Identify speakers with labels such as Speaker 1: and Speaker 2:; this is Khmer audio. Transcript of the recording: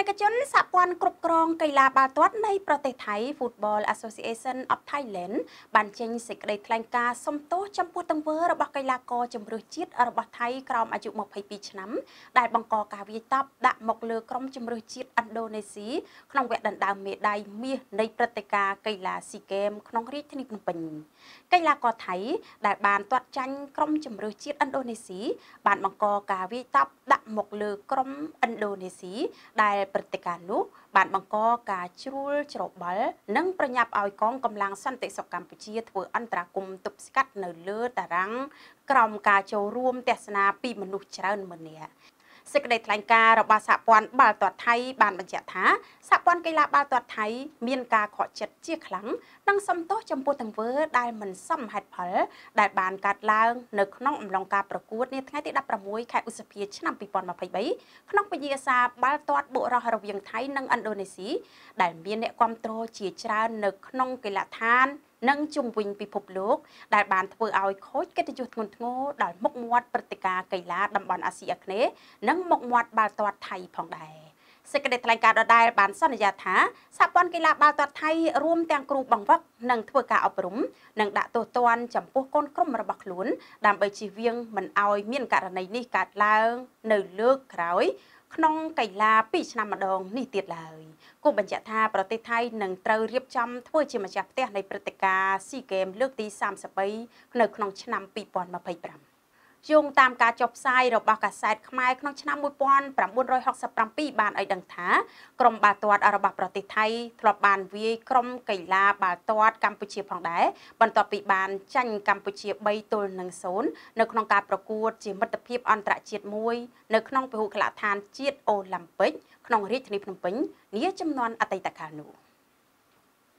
Speaker 1: និកជនសហព័ន្ធគ្រប់គ្រងកីឡាបាល់ទាត់នៃប្រទេសថៃ Football Association of Thailand បានចេញសេចក្តីថ្លែងការណ៍សុំទោសចំពោះទង្វើរបស់កីឡាករជម្រើសជាតិរបស់ថៃក្រោមអាយុ22ឆ្នាំដែលបង្កការវាយតប់ដាក់មកលើក្រុមជម្រើសជាតិឥណ្ឌូនេស៊ីក្នុងវគ្គដណ្ដើមមេដាយមាសនៃព្រឹត្តិការណ៍កីឡាស៊ីហ្គេមក្នុងរាជធានីភ្នំពេញកីឡាករថៃដែលបានទាត់ចាញ់ក្រុមជម្រើសជាតិឥណ្ឌូនេស៊ីបានបង្កការវាយតប់ដាក់មកលើក្រុមឥណ្ឌូនេស៊ីដែលព្រឹត្តិការណ៍នោះបានបង្កការជ្រួលច្របល់និងប្រញាប់ឲ្យកងកម្លាំងសន្តិសុខកម្ពុជាធ្វើអន្តរាគមន៍ទប់ស្កាត់នៅលើតារាងក្រោមការចូលរួមទស្សនាពីមនុស្សច្រើនម្នាក់ សេចក្តីថ្លែងការណ៍របស់សហព័ន្ធបាល់ទាត់ថៃបានបញ្ជាក់ថាសហព័ន្ធកីឡាបាល់ទាត់ថៃមានការខកចិត្តជាខ្លាំងនិងសំទោសចំពោះទង្វើដែលមិនសមហេតុផលដែលបានកើតឡើងនៅក្នុងអំឡុងការប្រកួតនាថ្ងៃទី16ខែឧសភាឆ្នាំ2023ក្នុងពជាសាបាល់ទាត់បុរសរវាងថៃនិងឥណ្ឌូនេស៊ីដែលមានអ្នកគ្រប់គ្រងជាច្រើននៅក្នុងកីឡដ្ឋាននិងជុំវិញពិភពលោកដែលបានធ្វើឲ្យខូចកិត្តិយសធ្ងន់ធ្ងរដល់មុខមាត់ព្រឹត្តិការណ៍កីឡាតំបន់អាស៊ីអាគ្នេយ៍និងមុខមាត់បាល់ទាត់ថៃផងដែរសេចក្តីថ្លែងការណ៍ដដែលបានសន្យាថាសហព័ន្ធកីឡាបាល់ទាត់ថៃរួមទាំងគ្រូបង្វឹកនឹងធ្វើការអប់រំនិងដាក់ទោសទណ្ឌចំពោះកូនក្រុមរបស់ខ្លួន ដើម្បីជៀសវាងមិនឲ្យមានករណីនេះកើតឡើង នៅលើកក្រោយ ក្នុងកីឡា2ឆ្នាំម្ដងនេះទៀតឡើយគូបញ្ជាក់ថាប្រទេសថៃនឹងត្រូវរៀបចំធ្វើជាម្ចាស់ផ្ទះនៃព្រឹត្តិការណ៍ SEA Games លើកទី33នៅក្នុងឆ្នាំ2025 យោងតាមការចុះផ្សាយរបស់កាសែតខ្មែរក្នុងឆ្នាំ1967បានឲ្យដឹងថាក្រុមបាល់ទាត់របស់ប្រទេសថៃធ្លាប់បានវាយក្រុមកីឡាបាល់ទាត់កម្ពុជាផងដែរបន្ទាប់ពីបានចាញ់កម្ពុជា3ទល់នឹង0នៅក្នុងការប្រកួតជាមិត្តភាពអន្តរជាតិមួយនៅក្នុងពហុកីឡដ្ឋានជាតិអូឡ িম্প ិកក្នុងរាជធានីភ្នំពេញនាចំនួនអតីតកាលនោះ។